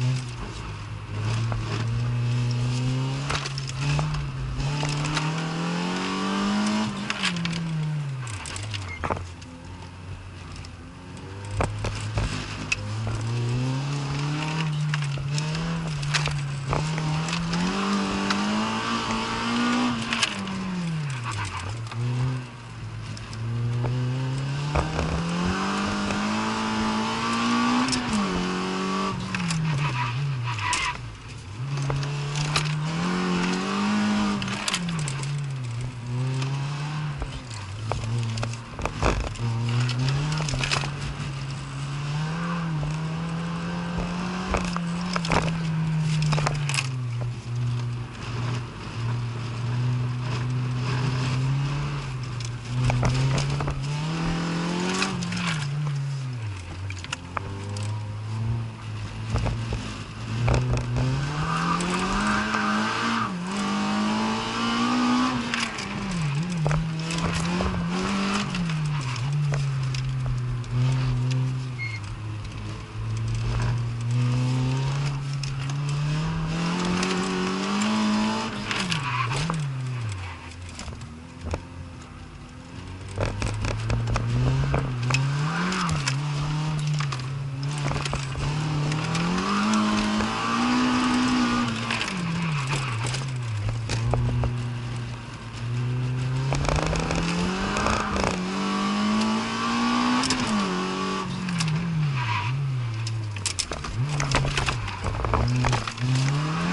you Mm-hmm.